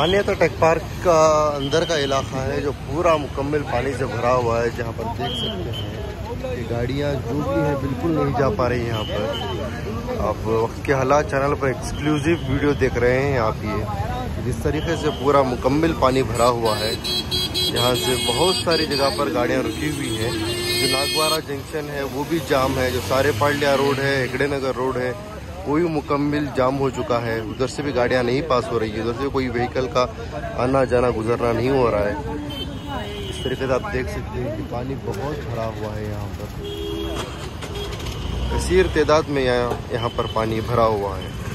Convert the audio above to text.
मान्यता tech park का अंदर का इलाका है जो पूरा मुकम्मल पानी से भरा हुआ है, जहाँ पर देख सकते हैं कि गाड़ियाँ जो भी हैं बिल्कुल नहीं जा पा रही यहाँ पर। आप वक्त के हालात चैनल पर एक्सक्लूसिव वीडियो देख रहे हैं आप ये। जिस तरीके से पूरा मुकम्मल पानी भरा हुआ है, यहाँ से बहुत सारी जगह पर गाड़ियाँ रुकी हुई हैं। जो नागवारा जंक्शन है, वो भी जाम है। जो सारे पांड्या रोड है हेगड़े नगर रोड है भी मुकम्मल जाम हो चुका है। उधर से भी गाड़ियाँ नहीं पास हो रही है। उधर से कोई व्हीकल का आना जाना गुजरना नहीं हो रहा है। इस तरीके से आप देख सकते हैं कि पानी बहुत भरा हुआ है यहाँ पर। कसीर तदाद में यहाँ पर पानी भरा हुआ है।